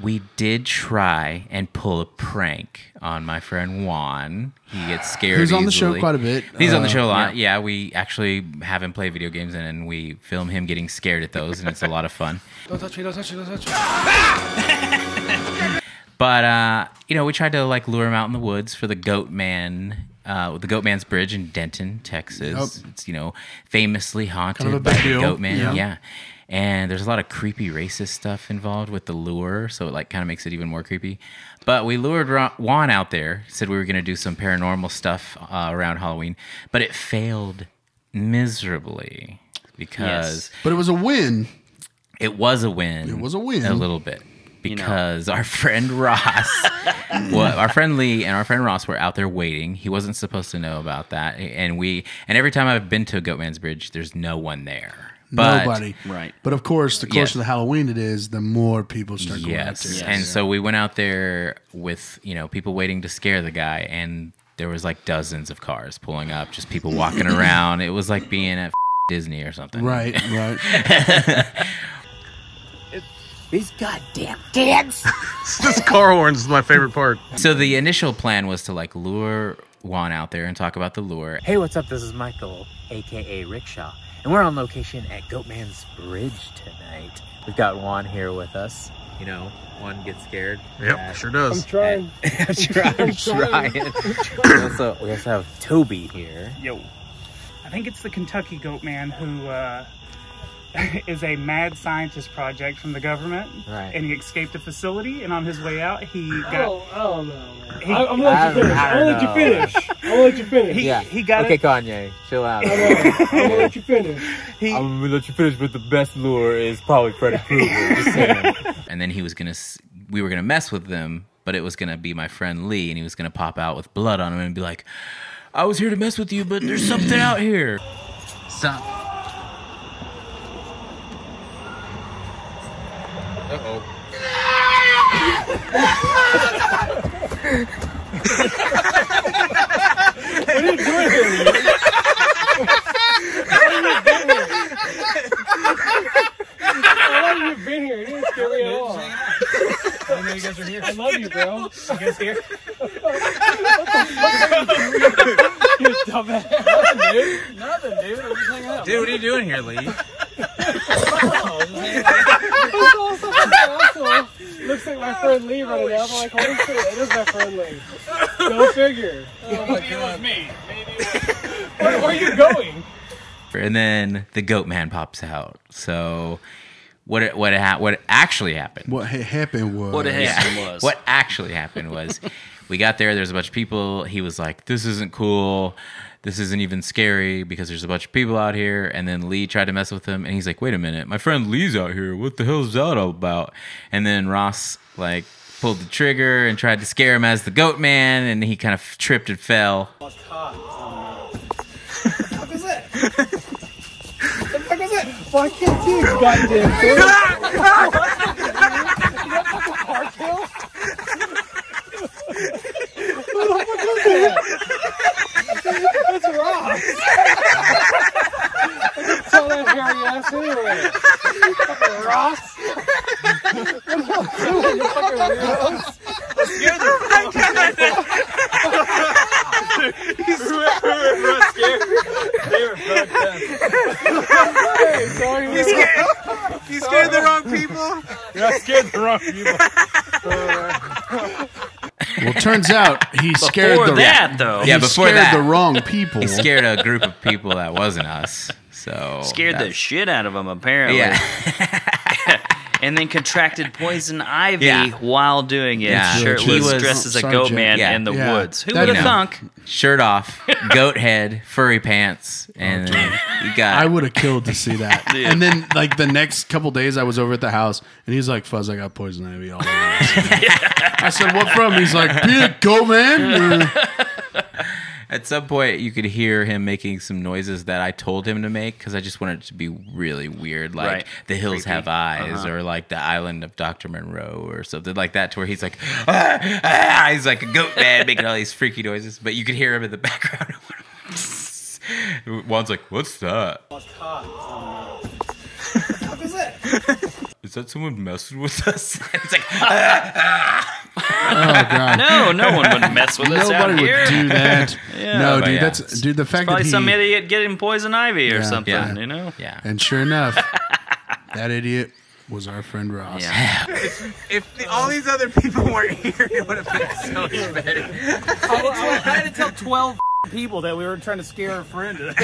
we did try and pull a prank on my friend Juan. He gets scared. He's on the show quite a bit. He's on the Uh, show a lot. Yeah. we actually have him play video games and, and we film him getting scared at those, and it's a lot of fun. Don't touch me, don't touch me, don't touch me. But uh, you know, we tried to like lure him out in the woods for the Goat Man, uh, the Goat Man's Bridge in Denton, Texas. Yep. It's you know famously haunted Kind of by the deal. Goat Man. Yeah. Yeah. And there's a lot of creepy racist stuff involved with the lure, so it like kind of makes it even more creepy. But we lured Juan out there, said we were going to do some paranormal stuff uh, around Halloween, but it failed miserably because But it was a win. it was a win. It was a win. A little bit. Because our friend Ross, well, our friend Lee and our friend Ross were out there waiting. He wasn't supposed to know about that. And we, and every time I've been to Goatman's Bridge, there's no one there. But, Nobody. Right. But of course, the closer Yes. to Halloween it is, the more people start going out there. Yes. there. And so we went out there with, you know, people waiting to scare the guy. And there was like dozens of cars pulling up, just people walking around. It was like being at Disney or something. Right, right. These goddamn kids. this car horns is my favorite part. So the initial plan was to like lure Juan out there and talk about the lure. Hey, what's up? This is Michael, aka Rickshaw, and we're on location at Goatman's Bridge tonight. We've got Juan here with us. You know, Juan gets scared. Yep, Uh, sure does. trying. I'm trying. I'm trying. we, also, we also have Toby here. Yo. I think it's the Kentucky Goat Man who uh, is a mad scientist project from the government. Right. And he escaped a facility, and on his way out, he oh, got. Oh, don't, I don't know. Man. He- I, I'm gonna let you don't- finish. I I'm gonna let you finish. I'm gonna let you finish. He, Yeah. he got okay, it. Kanye, chill out. I know. I'm gonna let you finish. He, I'm gonna let you finish, but the best lure is probably Freddy Krueger. Just and then he was gonna we were gonna mess with them but it was gonna be my friend lee and he was gonna pop out with blood on him and be like i was here to mess with you but there's something out here stop uh-oh what are you doing here? How long have you been here? You didn't scare me at all. I know you guys are here. I love you, bro. You guys here? You dumbass. Nothing, dude. I'm just hanging out. dude what are you doing here lee also looks like my friend Lee running up. I'm like, holy shit, it is my friend Lee. Go figure. Oh, oh Maybe it was me. Maybe it Where, where are you going? and then the goat man pops out so what it, what it ha- what actually happened what ha- happened was What a Yeah. happened was. What actually happened was we got there, there's a bunch of people. He was like, This isn't cool. This isn't even scary because there's a bunch of people out here. And then Lee tried to mess with him and he's like, Wait a minute, my friend Lee's out here. What the hell is that all about? And then Ross like pulled the trigger and tried to scare him as the goat man and he kind of tripped and fell. Why can't you, goddamn thing? That's Ross. Tell that hairy ass anyway. Fucking Ross. What are you fucking weirdos? Hey, sorry, You scared the wrong people. I scared the wrong people. Well, turns out he scared Before the that, though, Yeah, before scared that. the wrong people. He scared a group of people that wasn't us. So scared the that's- shit out of him apparently. Yeah. and then contracted poison ivy Yeah. while doing it, Yeah. He shirtless, was- dressed as a Sorry, goat Jim. man Yeah. in the Yeah. woods. Who That- would have You thunk? shirt off, goat head, furry pants, oh, and you got I would have killed to see that. And then, like the next couple days, I was over at the house, and he's like, "Fuzz, I got poison ivy all over." I said, "What from?" He's like, "Be a goat man." At some point, you could hear him making some noises that I told him to make because I just wanted it to be really weird, like Right. "The Hills Creepy. Have Eyes" Uh-huh. or like "The Island of Doctor Moreau" or something like that, to where he's like, ah, ah, he's like a goat man making all these freaky noises, but you could hear him in the background. Juan's like, "What's that?" It's that someone messing with us?" And he's like, Oh god. No, no one would mess with us out Nobody here. would do that. Yeah. no, dude, yeah. that's dude. The fact Probably that he some idiot getting poison ivy or Yeah. something, Yeah. you know? "Yeah." and sure enough, that idiot was our friend Ross. Yeah. If the, all these other people weren't here, it would have been so much better. I, I had to tell 12 people that we were trying to scare a friend.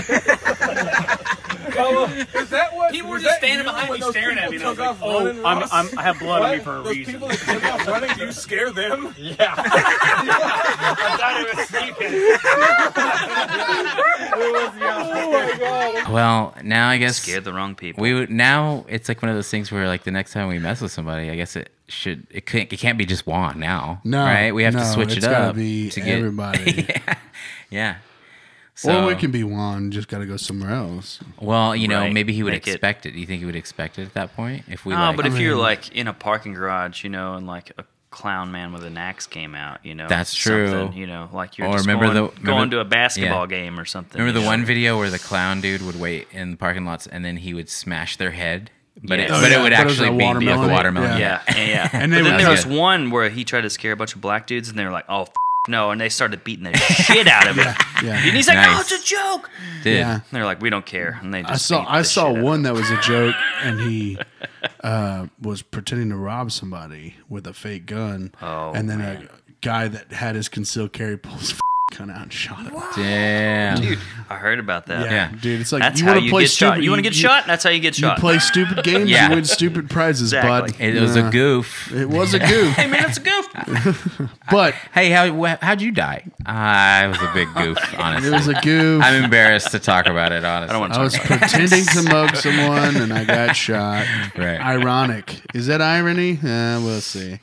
Is that what? People were just standing behind me staring at me. And I was like, oh, I'm, I'm, I have blood on me for a reason. that took off running, you scare them? Yeah. I thought it was sneaking. Well, now I guess Scared the wrong people. we would now. It's like one of those things where like the next time we mess with somebody, I guess it should it can't it can't be just Juan now. No, right? We have to switch it up be to get everybody. yeah, yeah. So, or it can be Juan. Just got to go somewhere else. Well, you know, Right. maybe he would Make expect it. Do you think he would expect it at that point? If we No, like, but if I you're like in a parking garage, you know, and like a clown man with an axe came out, you know, That's true. something, You know, like you're Or just remember going, the- remember- going to a basketball yeah. game or something. remember the know? one video where the clown dude would wait in the parking lots and then he would smash their head, but it, Oh, but yeah, it would but actually a be like watermelon. a watermelon. Yeah. Yeah. Yeah, yeah. And and they then there was good. one where he tried to scare a bunch of black dudes, and they were like, "Oh, f- no," and they started beating the shit out of him. Yeah. And he's like, "No, it's a joke." Did. Yeah. And they're like, "We don't care," and they just I saw I saw one that was a joke, and he uh, was pretending to rob somebody with a fake gun, Oh, and then man. a guy that had his concealed carry pulled his gun out and shot him. Damn. Dude, I heard about that. Yeah, Yeah. dude, it's like That's you how want to you play get stupid. shot. You want to get shot? That's how you get shot. You play stupid games, Yeah. you win stupid prizes, Exactly. bud. It was a goof. It was a goof, hey man, it's a goof. but Hey, how how'd you die? I was a big goof, honestly. it was a goof. I'm embarrassed to talk about it, honestly. I don't want I was about pretending to mug someone and I got shot. Right. Ironic. Is that irony? Uh, we'll see.